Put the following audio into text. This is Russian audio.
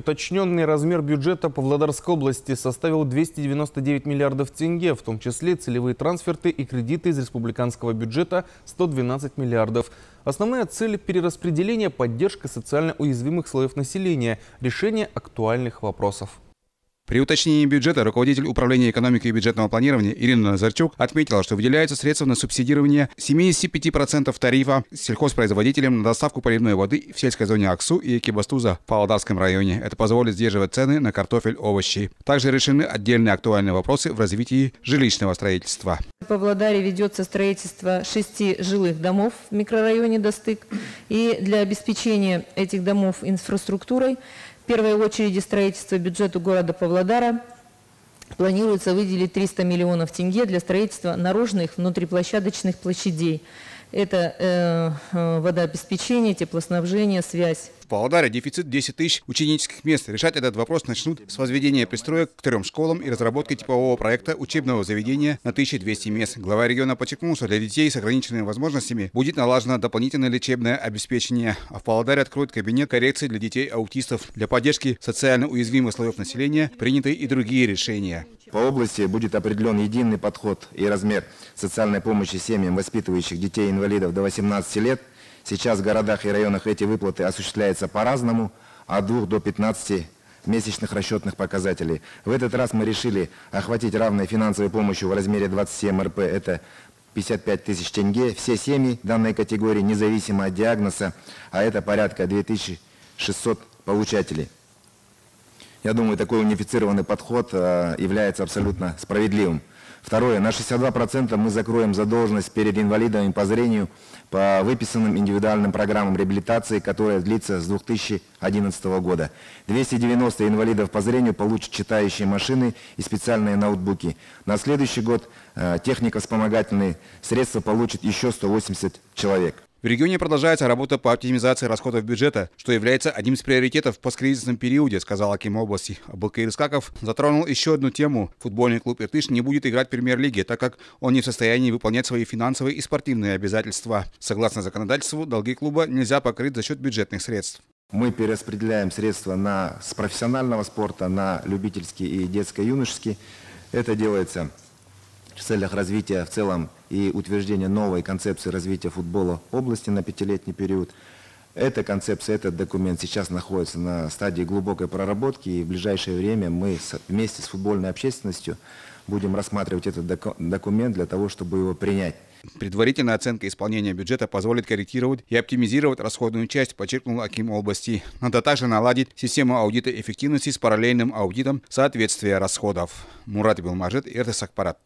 уточненный размер бюджета Павлодарской области составил 299 миллиардов тенге, в том числе целевые трансферты и кредиты из республиканского бюджета 112 миллиардов. Основная цель перераспределения – поддержка социально уязвимых слоев населения, решение актуальных вопросов. При уточнении бюджета руководитель управления экономики и бюджетного планирования Ирина Назарчук отметила, что выделяются средства на субсидирование 75% тарифа сельхозпроизводителям на доставку поливной воды в сельской зоне Аксу и Экибастуза в Павлодарском районе. Это позволит сдерживать цены на картофель, овощи. Также решены отдельные актуальные вопросы в развитии жилищного строительства. В Павлодаре ведется строительство шести жилых домов в микрорайоне Достык. И для обеспечения этих домов инфраструктурой первой очереди строительства бюджету города Павлодара планируется выделить 300 миллионов тенге для строительства наружных внутриплощадочных площадей. Это э, э, водообеспечение, теплоснабжение, связь. В Павлодаре дефицит 10 тысяч ученических мест. Решать этот вопрос начнут с возведения пристроек к трем школам и разработки типового проекта учебного заведения на 1200 мест. Глава региона подчеркнул, что для детей с ограниченными возможностями будет налажено дополнительное лечебное обеспечение. А в Павлодаре откроют кабинет коррекции для детей-аутистов. Для поддержки социально уязвимых слоев населения приняты и другие решения. По области будет определен единый подход и размер социальной помощи семьям, воспитывающих детей-инвалидов до 18 лет. Сейчас в городах и районах эти выплаты осуществляются по-разному, от 2 до 15 месячных расчетных показателей. В этот раз мы решили охватить равной финансовой помощью в размере 27 РП, это 55 тысяч тенге, все семьи данной категории, независимо от диагноза, а это порядка 2600 получателей. Я думаю, такой унифицированный подход э, является абсолютно справедливым. Второе. На 62% мы закроем задолженность перед инвалидами по зрению по выписанным индивидуальным программам реабилитации, которая длится с 2011 года. 290 инвалидов по зрению получат читающие машины и специальные ноутбуки. На следующий год э, технико-вспомогательные средства получат еще 180 человек. В регионе продолжается работа по оптимизации расходов бюджета, что является одним из приоритетов в посткризисном периоде, сказал Аким области. Абылкаир Искаков затронул еще одну тему. Футбольный клуб «Иртыш» не будет играть в премьер-лиге, так как он не в состоянии выполнять свои финансовые и спортивные обязательства. Согласно законодательству, долги клуба нельзя покрыть за счет бюджетных средств. Мы перераспределяем средства на, с профессионального спорта на любительский и детско-юношеский. Это делается в целях развития в целом и утверждения новой концепции развития футбола области на пятилетний период. Эта концепция, этот документ сейчас находится на стадии глубокой проработки, и в ближайшее время мы вместе с футбольной общественностью будем рассматривать этот документ для того, чтобы его принять. Предварительная оценка исполнения бюджета позволит корректировать и оптимизировать расходную часть, подчеркнул Аким области. Надо также наладить систему аудита эффективности с параллельным аудитом соответствия расходов. Мурат Белмажет, РТС Акпарат.